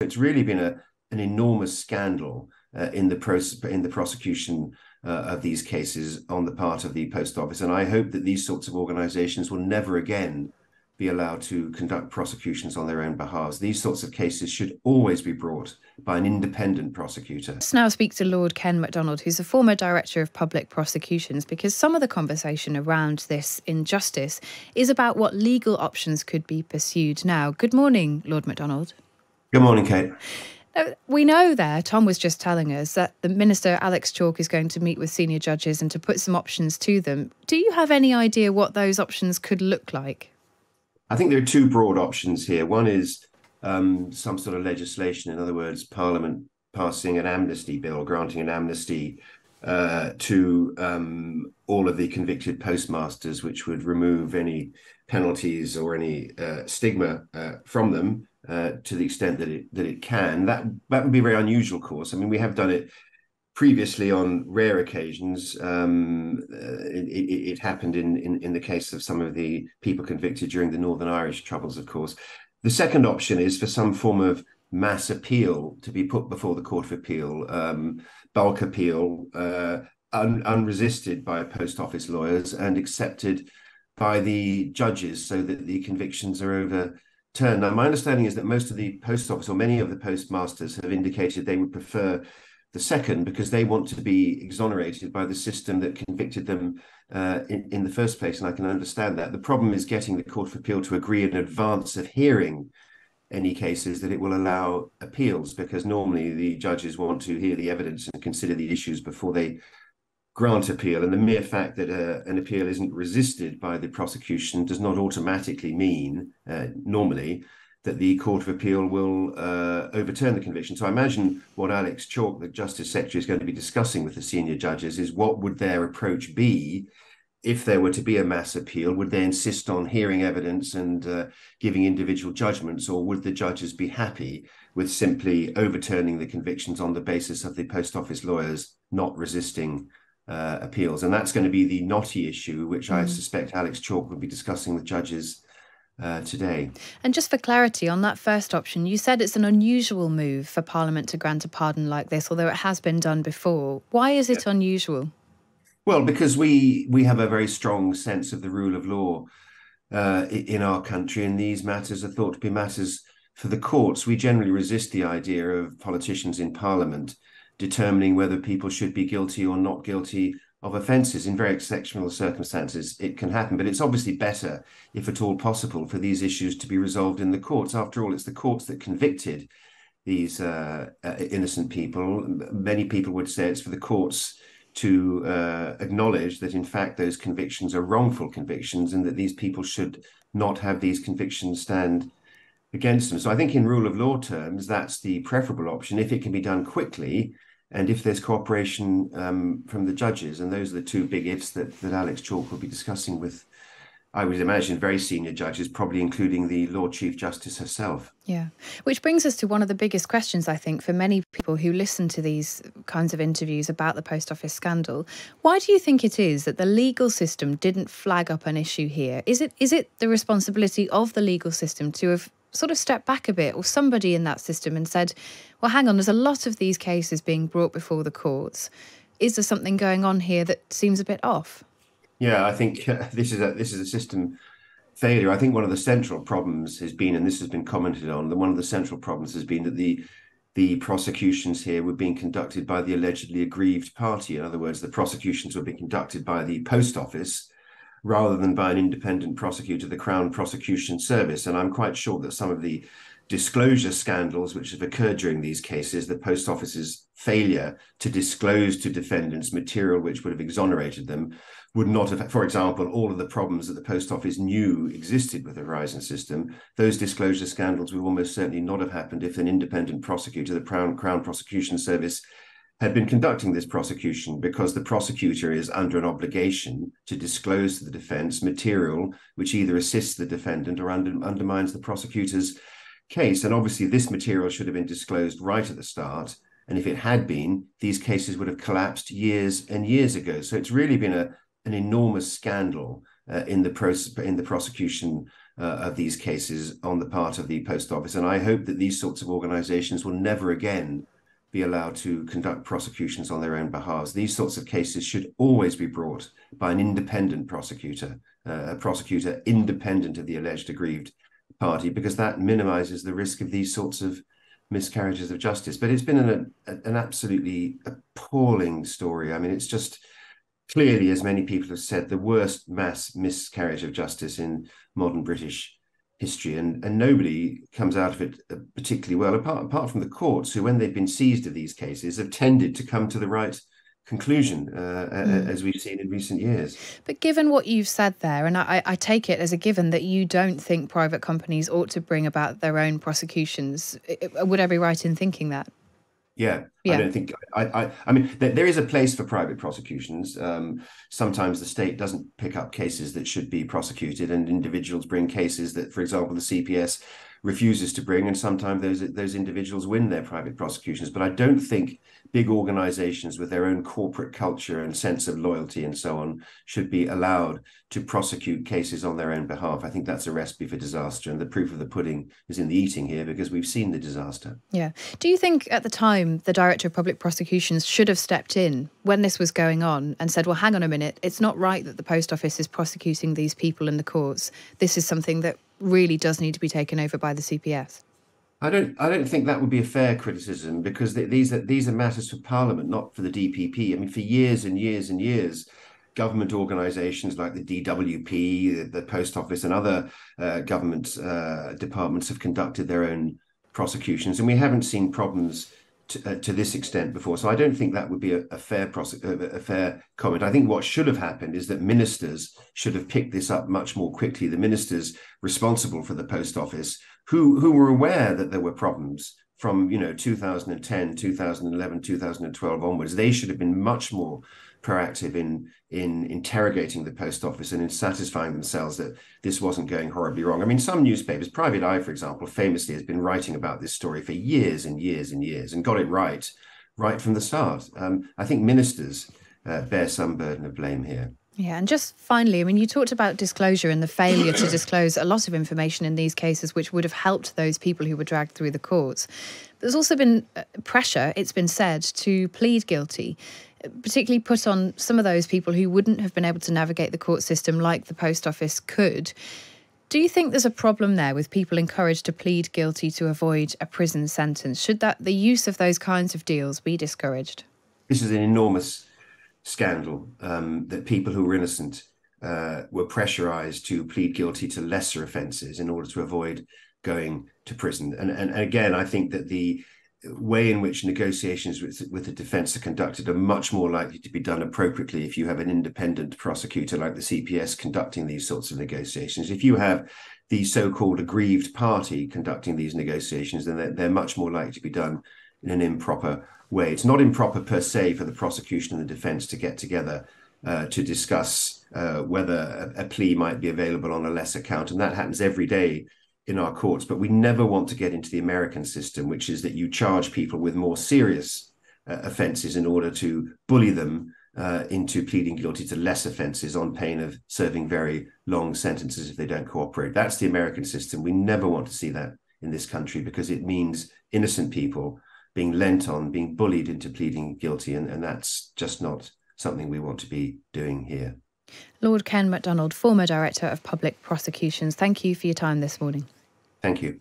It's really been a an enormous scandal uh, in the in the prosecution uh, of these cases on the part of the post office, and I hope that these sorts of organisations will never again be allowed to conduct prosecutions on their own behalf. These sorts of cases should always be brought by an independent prosecutor. Let's now speak to Lord Ken Macdonald, who's the former Director of Public Prosecutions, because some of the conversation around this injustice is about what legal options could be pursued now. Good morning, Lord Macdonald. Good morning, Kate. Uh, we know there, Tom was just telling us that the Minister Alex Chalk is going to meet with senior judges and to put some options to them. Do you have any idea what those options could look like? I think there are two broad options here. One is um, some sort of legislation, in other words, Parliament passing an amnesty bill, granting an amnesty uh, to um, all of the convicted postmasters, which would remove any penalties or any uh, stigma uh, from them uh, to the extent that it that it can. That that would be a very unusual course. I mean, we have done it previously on rare occasions. Um, uh, it, it, it, happened in, in in the case of some of the people convicted during the Northern Irish troubles, of course. The second option is for some form of mass appeal to be put before the Court of Appeal, um, bulk appeal, uh, un, unresisted by post office lawyers and accepted by the judges so that the convictions are overturned. Now, my understanding is that most of the post office or many of the postmasters have indicated they would prefer the second because they want to be exonerated by the system that convicted them uh, in, in the first place. And I can understand that. The problem is getting the Court of Appeal to agree in advance of hearing any cases that it will allow appeals because normally the judges want to hear the evidence and consider the issues before they grant appeal. And the mere fact that uh, an appeal isn't resisted by the prosecution does not automatically mean, uh, normally, that the Court of Appeal will uh, overturn the conviction. So I imagine what Alex Chalk, the Justice Secretary, is going to be discussing with the senior judges is what would their approach be if there were to be a mass appeal? Would they insist on hearing evidence and uh, giving individual judgments, or would the judges be happy with simply overturning the convictions on the basis of the post office lawyers not resisting uh, appeals? And that's going to be the knotty issue, which mm. I suspect Alex Chalk will be discussing with judges uh, today. And just for clarity on that first option, you said it's an unusual move for Parliament to grant a pardon like this, although it has been done before. Why is it yeah. unusual? Well, because we we have a very strong sense of the rule of law uh, in our country, and these matters are thought to be matters for the courts. We generally resist the idea of politicians in Parliament determining whether people should be guilty or not guilty of offences. In very exceptional circumstances it can happen but it's obviously better if at all possible for these issues to be resolved in the courts. After all it's the courts that convicted these uh, uh, innocent people. Many people would say it's for the courts to uh, acknowledge that in fact those convictions are wrongful convictions and that these people should not have these convictions stand against them so i think in rule of law terms that's the preferable option if it can be done quickly and if there's cooperation um, from the judges, and those are the two big ifs that, that Alex Chalk will be discussing with, I would imagine, very senior judges, probably including the Lord Chief Justice herself. Yeah. Which brings us to one of the biggest questions, I think, for many people who listen to these kinds of interviews about the post office scandal. Why do you think it is that the legal system didn't flag up an issue here? Is it is it the responsibility of the legal system to have sort of stepped back a bit or somebody in that system and said, well, hang on, there's a lot of these cases being brought before the courts. Is there something going on here that seems a bit off? Yeah, I think uh, this is a this is a system failure. I think one of the central problems has been, and this has been commented on, that one of the central problems has been that the the prosecutions here were being conducted by the allegedly aggrieved party. In other words, the prosecutions were being conducted by the post office, rather than by an independent prosecutor, the Crown Prosecution Service. And I'm quite sure that some of the disclosure scandals which have occurred during these cases, the Post Office's failure to disclose to defendants material which would have exonerated them, would not have, for example, all of the problems that the Post Office knew existed with the Horizon system, those disclosure scandals would almost certainly not have happened if an independent prosecutor, the Crown, Crown Prosecution Service, had been conducting this prosecution because the prosecutor is under an obligation to disclose to the defense material which either assists the defendant or under, undermines the prosecutor's case. And obviously, this material should have been disclosed right at the start. And if it had been, these cases would have collapsed years and years ago. So it's really been a, an enormous scandal uh, in the process in the prosecution uh, of these cases on the part of the post office. And I hope that these sorts of organizations will never again be allowed to conduct prosecutions on their own behalf. These sorts of cases should always be brought by an independent prosecutor, uh, a prosecutor independent of the alleged aggrieved party, because that minimizes the risk of these sorts of miscarriages of justice. But it's been an, an absolutely appalling story. I mean, it's just clearly, as many people have said, the worst mass miscarriage of justice in modern British history, and, and nobody comes out of it uh, particularly well, apart, apart from the courts, who, when they've been seized of these cases, have tended to come to the right conclusion, uh, mm. as we've seen in recent years. But given what you've said there, and I, I, take it as a given that you don't think private companies ought to bring about their own prosecutions, would I be right in thinking that? Yeah, yeah. I don't think I. I, I mean, there, there is a place for private prosecutions. Um, sometimes the state doesn't pick up cases that should be prosecuted, and individuals bring cases that, for example, the CPS refuses to bring, and sometimes those those individuals win their private prosecutions. But I don't think big organizations with their own corporate culture and sense of loyalty and so on should be allowed to prosecute cases on their own behalf. I think that's a recipe for disaster, and the proof of the pudding is in the eating here because we've seen the disaster. Yeah. Do you think at the time the director of public prosecutions should have stepped in when this was going on and said, "Well, hang on a minute, it's not right that the post office is prosecuting these people in the courts. This is something that really does need to be taken over by the CPS. I don't. I don't think that would be a fair criticism because these are these are matters for Parliament, not for the DPP. I mean, for years and years and years, government organisations like the DWP, the, the, Post Office, and other uh, government uh, departments have conducted their own prosecutions, and we haven't seen problems to, uh, to, this extent before. So I don't think that would be a, a fair prosec- a fair comment. I think what should have happened is that ministers should have picked this up much more quickly. The ministers responsible for the post office, who who were aware that there were problems from you know 2010, 2011, 2012 onwards, they should have been much more proactive in in interrogating the post office and in satisfying themselves that this wasn't going horribly wrong. I mean, some newspapers, Private Eye, for example, famously has been writing about this story for years and years and years and got it right, right from the start. Um, I think ministers uh, bear some burden of blame here. Yeah, and just finally, I mean, you talked about disclosure and the failure to disclose a lot of information in these cases, which would have helped those people who were dragged through the courts. There's also been uh, pressure, it's been said, to plead guilty particularly put on some of those people who wouldn't have been able to navigate the court system like the post office could. Do you think there's a problem there with people encouraged to plead guilty to avoid a prison sentence? Should that the use of those kinds of deals be discouraged? This is an enormous scandal um, that people who were innocent uh, were pressurized to plead guilty to lesser offences in order to avoid going to prison. And, and, and again, I think that the way in which negotiations with, with the defense are conducted are much more likely to be done appropriately if you have an independent prosecutor like the CPS conducting these sorts of negotiations. If you have the so-called aggrieved party conducting these negotiations, then they're, they're much more likely to be done in an improper way. It's not improper per se for the prosecution and the defense to get together uh, to discuss uh, whether a, a, plea might be available on a lesser count, and that happens every day in our courts, but we never want to get into the American system, which is that you charge people with more serious uh, offences in order to bully them uh, into pleading guilty to less offences on pain of serving very long sentences if they don't cooperate. That's the American system. We never want to see that in this country because it means innocent people being lent on, being bullied into pleading guilty, and, and that's just not something we want to be doing here. Lord Ken Macdonald, former Director of Public Prosecutions, thank you for your time this morning. Thank you.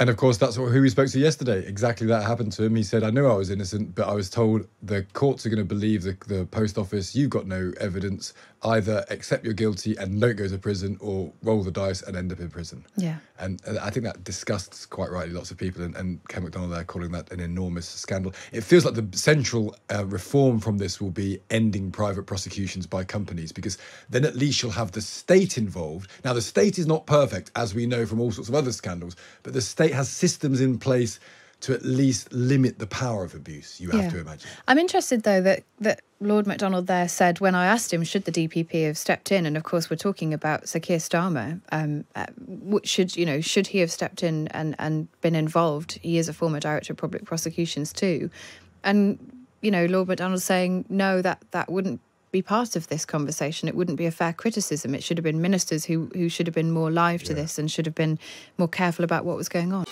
And of course, that's who we spoke to yesterday. Exactly that happened to him. He said, I knew I was innocent, but I was told the courts are going to believe the, the post office. You've got no evidence. Either accept you're guilty and don't go to prison or roll the dice and end up in prison. Yeah. And, and I think that disgusts quite rightly lots of people. And, and Ken Macdonald there calling that an enormous scandal. It feels like the central uh, reform from this will be ending private prosecutions by companies because then at least you'll have the state involved. Now, the state is not perfect, as we know from all sorts of other scandals, but the state has systems in place to at least limit the power of abuse. You have yeah. to imagine. I'm interested though that that Lord Macdonald there said when I asked him should the DPP have stepped in, and of course we're talking about Sir Keir Starmer. Um, uh, should you know should he have stepped in and and been involved? He is a former director of public prosecutions too, and you know Lord Macdonald saying no that that wouldn't be part of this conversation. It wouldn't be a fair criticism. It should have been ministers who who should have been more live to yeah. this and should have been more careful about what was going on.